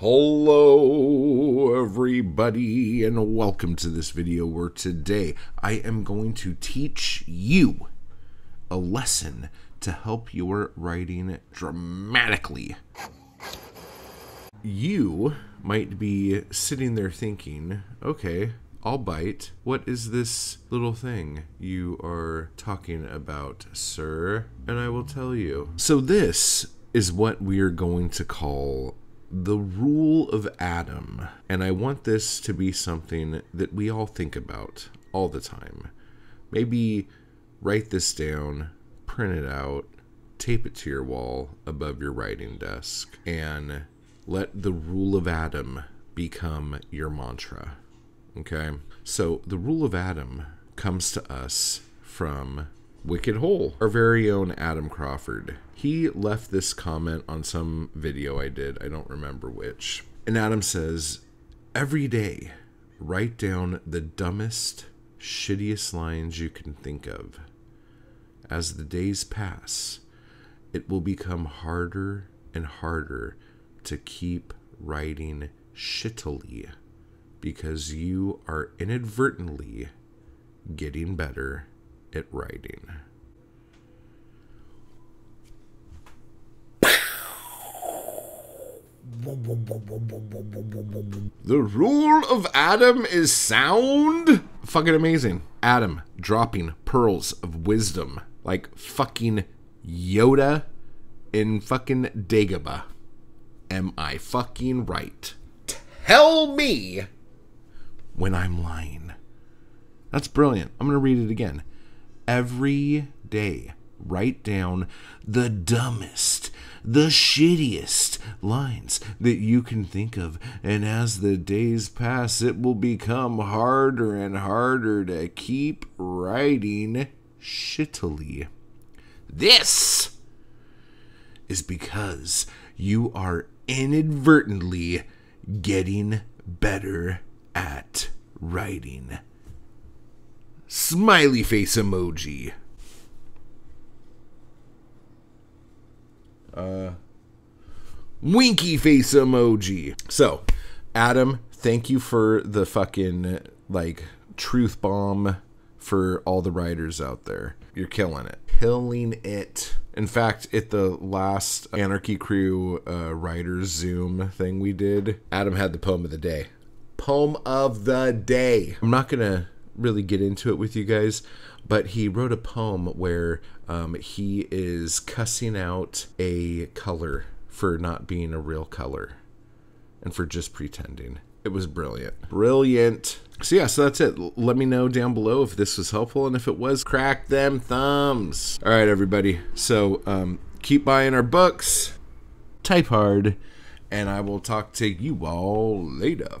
Hello everybody and welcome to this video where today I am going to teach you a lesson to help your writing dramatically. You might be sitting there thinking, okay, I'll bite. What is this little thing you are talking about, sir? And I will tell you. So, this is what we are going to call the rule of Adam. And I want this to be something that we all think about all the time. Maybe write this down, print it out, tape it to your wall above your writing desk, and let the rule of Adam become your mantra. Okay? So the rule of Adam comes to us from Wicked Hole, our very own Adam Crawford. He left this comment on some video I did, I don't remember which. And Adam says, Every day, write down the dumbest, shittiest lines you can think of. As the days pass, it will become harder and harder to keep writing shittily because you are inadvertently getting better at writing. The rule of Adam is sound. Fucking amazing. Adam dropping pearls of wisdom like fucking Yoda in fucking Dagobah. Am I fucking right? Tell me when I'm lying. That's brilliant. I'm going to read it again. Every day, write down the dumbest, the shittiest lines that you can think of. And as the days pass, it will become harder and harder to keep writing shittily. This is because you are inadvertently getting better at writing. Smiley face emoji. Uh, winky face emoji. So, Adam, thank you for the fucking like truth bomb for all the writers out there. You're killing it. Killing it. In fact, at the last Anarchy Crew uh, Writers Zoom thing we did, Adam had the poem of the day. Poem of the day. I'm not to really get into it with you guys, but he wrote a poem where um, he is cussing out a color for not being a real color and for just pretending. It was brilliant. Brilliant. So, yeah, so that's it. Let me know down below if this was helpful, and if it was, crack them thumbs. All right, everybody. So, um, keep buying our books, type hard, and I will talk to you all later.